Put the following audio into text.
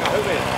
Hope it is.